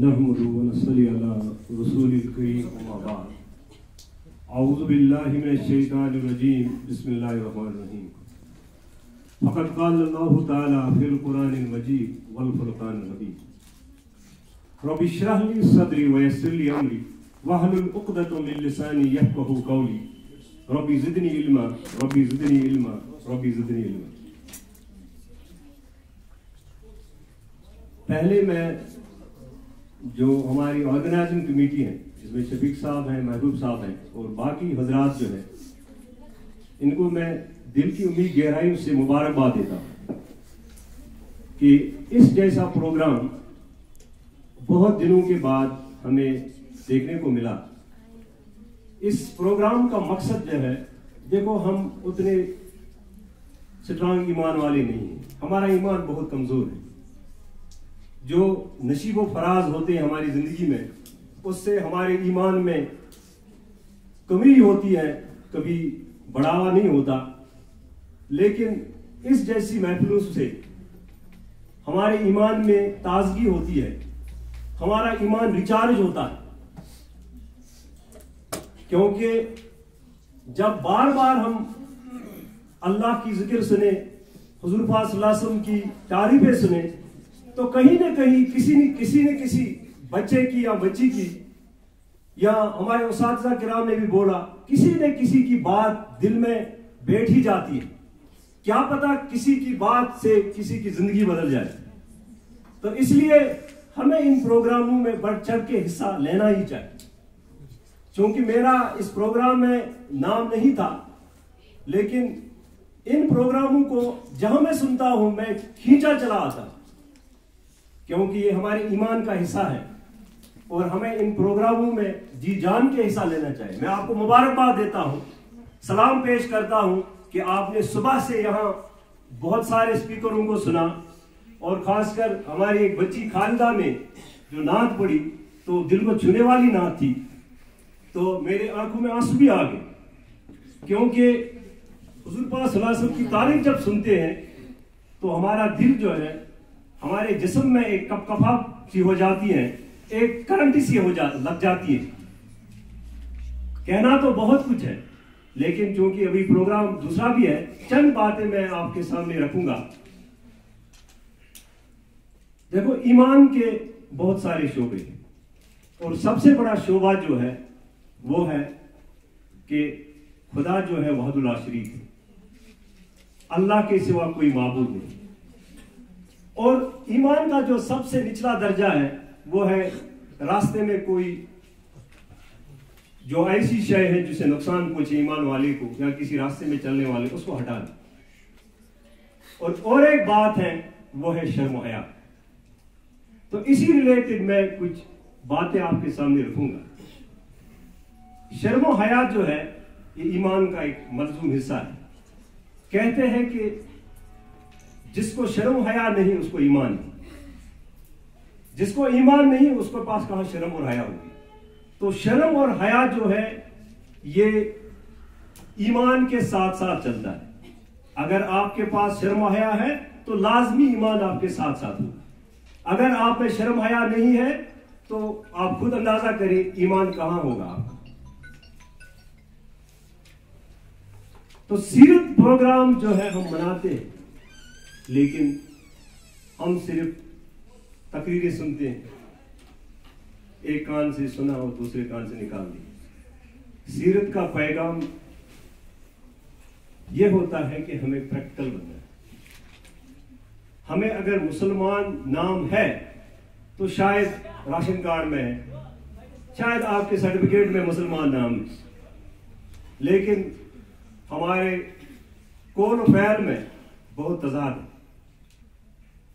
नहमदु व नसल्ली अला रसूलिल करीम अम्मा बाद अऊज़ु बिल्लाहि मिनश शैतानिर रजीम बिस्मिल्लाहिर रहमानिर रहीम फ़क़द क़ाल अल्लाहु तआला फ़िल क़ुरानिल मजीद वल फ़ुरक़ानिल हमीद रब्बि इश्रह ली सदरी व यस्सिर ली अमरी वहलुल उक़दतम मिन लिसानी यफ़क़हू क़ौली रब्बि ज़िदनी इल्मा रब्बि ज़िदनी इल्मा रब्बि ज़िदनी इल्मा पहले मैं जो हमारी ऑर्गेनाइजिंग कमेटी है, जिसमें शफीक साहब हैं, महबूब साहब हैं, और बाकी हजरात जो है, इनको मैं दिल की उम्मीद गहराई से मुबारकबाद देता हूँ कि इस जैसा प्रोग्राम बहुत दिनों के बाद हमें देखने को मिला। इस प्रोग्राम का मकसद जो है, देखो हम उतने स्ट्रांग ईमान वाले नहीं हैं। हमारा ईमान बहुत कमज़ोर है। जो नशीब फराज होते हैं हमारी ज़िंदगी में, उससे हमारे ईमान में कमी होती है, कभी बढ़ावा नहीं होता। लेकिन इस जैसी महफिलों से हमारे ईमान में ताजगी होती है, हमारा ईमान रिचार्ज होता है। क्योंकि जब बार बार हम अल्लाह की ज़िक्र सुने, हजूर पाक की तारीफें सुने तो कहीं ना कहीं किसी ने किसी ने किसी बच्चे की या बच्ची की या हमारे उस किराम ने भी बोला, किसी ने किसी की बात दिल में बैठ ही जाती है। क्या पता किसी की बात से किसी की ज़िंदगी बदल जाए। तो इसलिए हमें इन प्रोग्रामों में बढ़ चढ़ के हिस्सा लेना ही चाहिए। क्योंकि मेरा इस प्रोग्राम में नाम नहीं था, लेकिन इन प्रोग्रामों को जहाँ मैं सुनता हूँ, मैं खींचा चला आता क्योंकि ये हमारे ईमान का हिस्सा है और हमें इन प्रोग्रामों में जी जान के हिस्सा लेना चाहिए। मैं आपको मुबारकबाद देता हूँ, सलाम पेश करता हूँ कि आपने सुबह से यहाँ बहुत सारे स्पीकरों को सुना और खासकर हमारी एक बच्ची खालिदा ने जो नात पड़ी तो दिल को छूने वाली नात थी। तो मेरे आँखों में आँसू भी आ गए, क्योंकि हजूर की तारीफ़ जब सुनते हैं तो हमारा दिल जो है हमारे जिस्म में एक कप कफा सी हो जाती है, एक करंट सी हो जा, लग जाती है। कहना तो बहुत कुछ है, लेकिन चूँकि अभी प्रोग्राम दूसरा भी है, चंद बातें मैं आपके सामने रखूँगा। देखो, ईमान के बहुत सारे शोबे हैं, और सबसे बड़ा शोबा जो है, वो है कि खुदा जो है वहदुल्ला शरीफ अल्लाह के सिवा कोई माबूद नहीं। और ईमान का जो सबसे निचला दर्जा है, वो है रास्ते में कोई जो ऐसी शय है जिसे नुकसान पहुँचे ईमान वाले को या किसी रास्ते में चलने वाले को उसको हटा दे। और और एक बात है, वो है शर्म हया। तो इसी रिलेटेड मैं कुछ बातें आपके सामने रखूँगा। शर्म हया जो है, ये ईमान का एक मलजूम हिस्सा है। कहते हैं कि जिसको शर्म हया नहीं, उसको ईमान नहीं। जिसको ईमान नहीं, उसके पास कहा शर्म और हया होगी? तो शर्म और हया जो है, ये ईमान के साथ साथ चलता है। अगर आपके पास शर्म हया है तो लाजमी ईमान आपके साथ साथ होगा। अगर आप में शर्म हया नहीं है तो आप खुद अंदाज़ा करें, ईमान कहाँ होगा आपका। तो सीरत प्रोग्राम जो है, हम मनाते हैं। लेकिन हम सिर्फ़ तकरीरें सुनते हैं। एक कान से सुना और दूसरे कान से निकाल दिया। सीरत का पैगाम यह होता है कि हमें प्रैक्टिकल बनना है। हमें अगर मुसलमान नाम है तो शायद राशन कार्ड में है। शायद आपके सर्टिफिकेट में मुसलमान नाम है। लेकिन हमारे कोल फैल में बहुत तजाद है।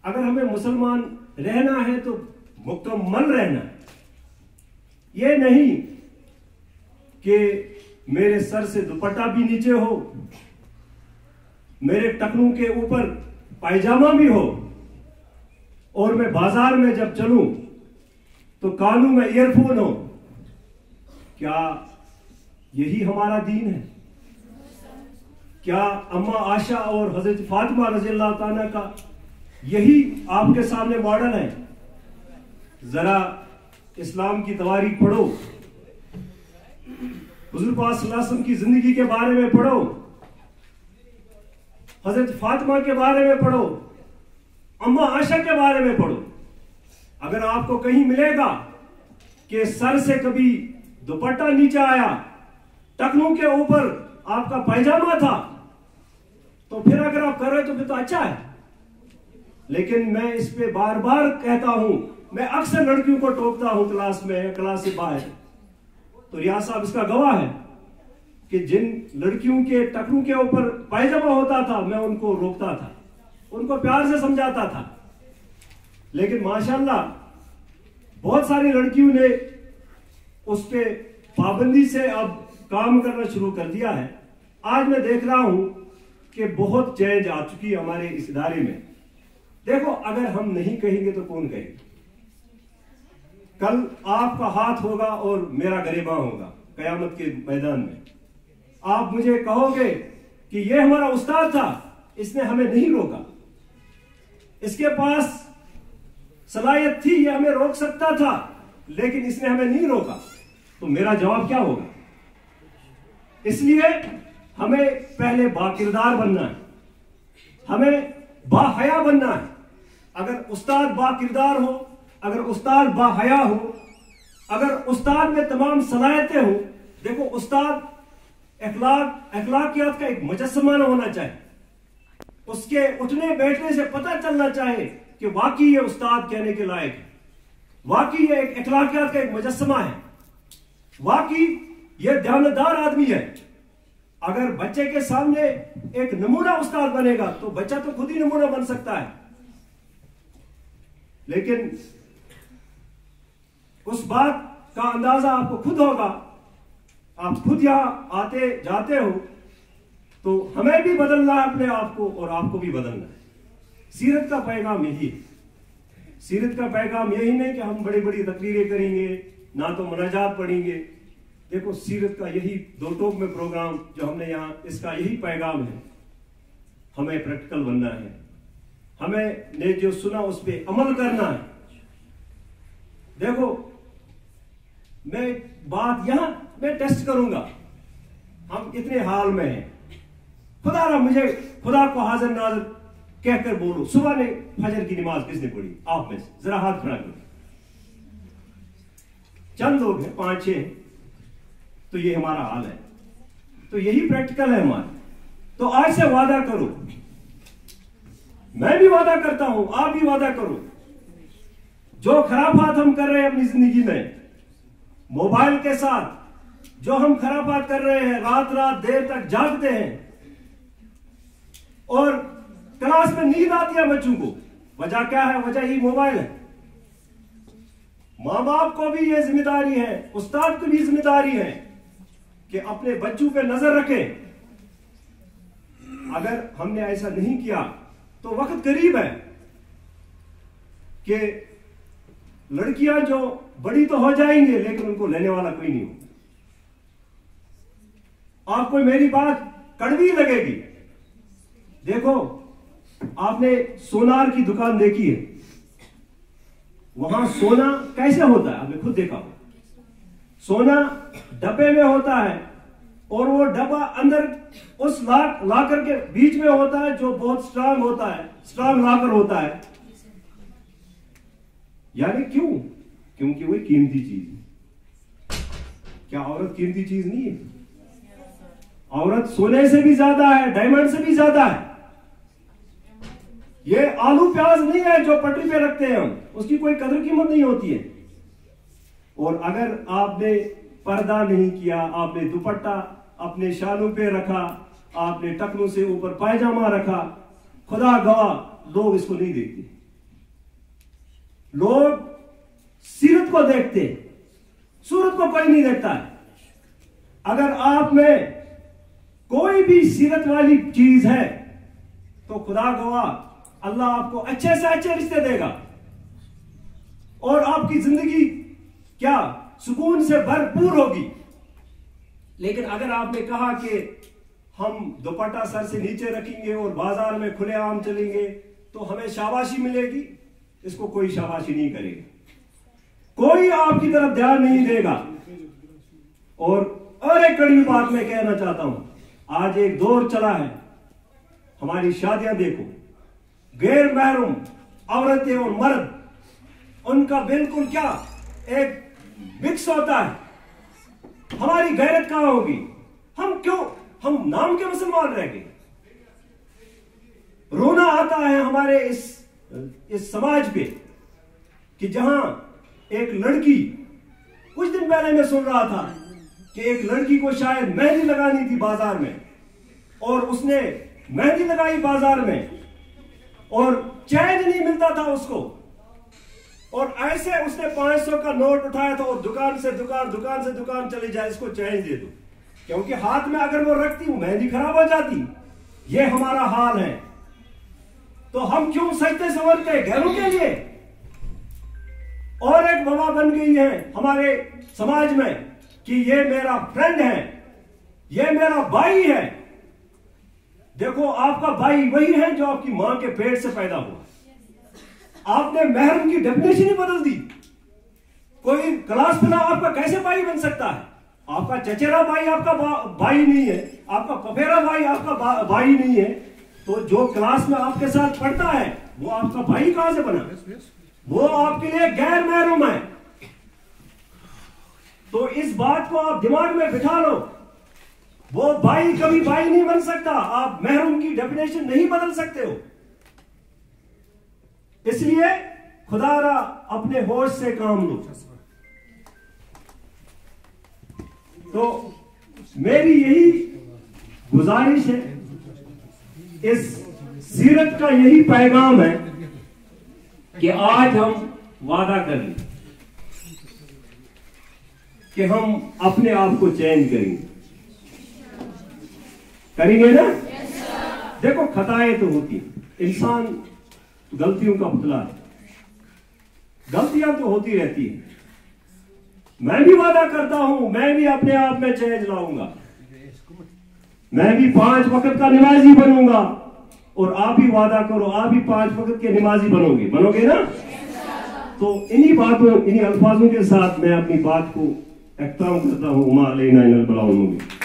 अगर हमें मुसलमान रहना है तो मुकम्मल रहना। है ये नहीं कि मेरे सर से दुपट्टा भी नीचे हो, मेरे टकनों के ऊपर पायजामा भी हो, और मैं बाज़ार में जब चलूँ तो कानू में ईयरफोन हो। क्या यही हमारा दीन है? क्या अम्मा आशा और हज़रत फातिमा रज़ी अल्लाह का यही आपके सामने मॉडल है। जरा इस्लाम की तवारीख पढ़ो। हजूर की ज़िंदगी के बारे में पढ़ो। हज़रत फातिमा के बारे में पढ़ो। अम्मा आशा के बारे में पढ़ो। अगर आपको कहीं मिलेगा कि सर से कभी दुपट्टा नीचे आया टकनों के ऊपर आपका पायजामा था तो फिर अगर आप कर रहे तो फिर तो अच्छा है। लेकिन मैं इस पे बार बार कहता हूँ, मैं अक्सर लड़कियों को टोकता हूँ क्लास में क्लास से बाहर। तो रियाज साहब, इसका गवाह है कि जिन लड़कियों के टकरों के ऊपर पायजामा होता था, मैं उनको रोकता था, उनको प्यार से समझाता था। लेकिन माशाल्लाह, बहुत सारी लड़कियों ने उस पर पाबंदी से अब काम करना शुरू कर दिया है। आज मैं देख रहा हूँ कि बहुत चेंज आ चुकी है हमारे इस इदारे में। देखो, अगर हम नहीं कहेंगे तो कौन कहेगा? कल आपका हाथ होगा और मेरा गरेबा होगा, कयामत के मैदान में। आप मुझे कहोगे कि यह हमारा उस्ताद था, इसने हमें नहीं रोका। इसके पास सलाहियत थी, यह हमें रोक सकता था, लेकिन इसने हमें नहीं रोका। तो मेरा जवाब क्या होगा? इसलिए हमें पहले बाकिरदार बनना है। हमें बाहया बनना है। अगर उस्ताद बाकिरदार हो, अगर उस्ताद बाहया हो, अगर उस्ताद में तमाम सलाहियतें हो, देखो उस्ताद अखलाक अखलाकियात का एक मुजस्मा होना चाहिए। उसके उठने बैठने से पता चलना चाहिए कि वाकई ये उस्ताद कहने के लायक है। वाकई ये एक अखलाकियात का एक मुजस्मा है। वाकई ये ध्यानदार आदमी है। अगर बच्चे के सामने एक नमूना उस्ताद बनेगा तो बच्चा तो खुद ही नमूना बन सकता है। लेकिन उस बात का अंदाज़ा आपको खुद होगा। आप खुद यहाँ आते जाते हो तो हमें भी बदलना है अपने आप को और आपको भी बदलना है। सीरत का पैगाम यही है। सीरत का पैगाम यही नहीं कि हम बड़ी बड़ी तकरीरें करेंगे, ना तो मनाजात पढ़ेंगे। देखो, सीरत का यही दो टोक में प्रोग्राम जो हमने यहाँ, इसका यही पैगाम है। हमें प्रैक्टिकल बनना है। हमें ने जो सुना उस पर अमल करना है। देखो, मैं बात यहाँ, मैं टेस्ट करूँगा। हम इतने हाल में हैं। खुदा ना मुझे खुदा को हाजिर नाजर कहकर बोलो, सुबह ने फजर की नमाज़ किसने पढ़ी? आप में से। जरा हाथ खड़ा करो। चंद लोग हैं, पाँच, छह तो ये हमारा हाल है। तो यही प्रैक्टिकल है हमारा। तो आज से वादा करो मैं भी वादा करता हूँ, आप भी वादा करो। जो खराबात हम कर रहे हैं अपनी ज़िंदगी में, मोबाइल के साथ, जो हम खराबात कर रहे हैं रात रात देर तक जागते हैं, और क्लास में नींद आती है बच्चों को, वजह क्या है? वजह ही मोबाइल है। माँ बाप को भी यह ज़िम्मेदारी है, उस्ताद को भी ज़िम्मेदारी है कि अपने बच्चों पे नज़र रखें। अगर हमने ऐसा नहीं किया तो वक्त करीब है कि लड़कियाँ जो बड़ी तो हो जाएँगे, लेकिन उनको लेने वाला कोई नहीं हो आपको मेरी बात कड़वी लगेगी? देखो, आपने सोनार की दुकान देखी है। वहाँ सोना कैसे होता है? आपने खुद देखा हो सोना डब्बे में होता है और वो डब्बा अंदर उस लाक लाकर के बीच में होता है जो बहुत स्ट्रांग होता है स्ट्रांग लाकर होता है। यानी क्यों? क्योंकि वो कीमती चीज़ है। क्या औरत कीमती चीज़ नहीं है? औरत सोने से भी ज़्यादा है डायमंड से भी ज़्यादा है। ये आलू प्याज नहीं है जो पटरी पे रखते हैं हम। उसकी कोई कदर कीमत नहीं होती है। और अगर आपने पर्दा नहीं किया, आपने दुपट्टा अपने शालों पे रखा, आपने टकलों से ऊपर पायजामा रखा। खुदा गवाह, लोग इसको नहीं देखते। लोग सीरत को देखते सूरत को कोई नहीं देखता है। अगर आप में कोई भी सीरत वाली चीज़ है तो खुदा गवाह, अल्लाह आपको अच्छे से अच्छे रिश्ते देगा। और आपकी ज़िंदगी क्या सुकून से भरपूर होगी। लेकिन अगर आपने कहा कि हम दुपट्टा सर से नीचे रखेंगे और बाज़ार में खुलेआम चलेंगे तो हमें शाबाशी मिलेगी। इसको कोई शाबाशी नहीं करेगा। कोई आपकी तरफ़ ध्यान नहीं देगा। और और एक कड़ी बात मैं कहना चाहता हूँ। आज एक दौर चला है। हमारी शादियाँ देखो। गैर महरूम, औरतें और मर्द, उनका बिल्कुल क्या? एक मिक्स होता है। हमारी गैरत कहाँ होगी? हम क्यों, हम नाम के मुसलमान रह गए? रोना आता है हमारे इस इस समाज पे कि जहाँ एक लड़की, कुछ दिन पहले मैं सुन रहा था कि एक लड़की को शायद मेहंदी लगानी थी बाज़ार में और उसने मेहंदी लगाई बाज़ार में और चैन नहीं मिलता था उसको। और ऐसे उसने 500 का नोट उठाया था, और दुकान से दुकान दुकान से दुकान चली जाए, इसको चैन दे दो। क्योंकि हाथ में अगर वो रखती हूँ मेहंदी खराब हो जाती। ये हमारा हाल है। तो हम क्यों सजते संवरते घरों के लिए? और एक बाबा बन गई है हमारे समाज में कि ये मेरा फ्रेंड है, ये मेरा भाई है। देखो, आपका भाई वही है जो आपकी माँ के पेट से पैदा हुआ। आपने महरम की डेफिनेशन ही बदल दी। कोई क्लास पिला आपका कैसे भाई बन सकता है? आपका चचेरा भाई आपका भाई नहीं है। आपका पफेरा भाई आपका भाई नहीं है। तो जो क्लास में आपके साथ पढ़ता है वो आपका भाई कहाँ से बना? वो आपके लिए गैर महरूम है। तो इस बात को आप दिमाग में बिठा लो। वो भाई कभी भाई नहीं बन सकता। आप महरूम की डेफिनेशन नहीं बदल सकते हो। इसलिए खुदारा अपने होश से काम लो। तो मेरी यही गुजारिश है इस सीरत का यही पैगाम है कि आज हम वादा कर लें कि हम अपने आप को चेंज करेंगे। करेंगे ना? देखो खताएँ तो होती इंसान गलतियों का पुतला है। गलतियाँ तो होती रहती है। मैं भी वादा करता हूँ, मैं भी अपने आप में चेंज लाऊँगा। मैं भी पाँच वक्त का निमाजी बनूँगा। और आप भी वादा करो, आप भी पाँच वक्त के निमाजी बनोगे। बनोगे ना? तो इन्हीं बातों, इन्हीं अल्फाजों के साथ मैं अपनी बात को एख्ताम करता हूँ। उमा लेना अलैना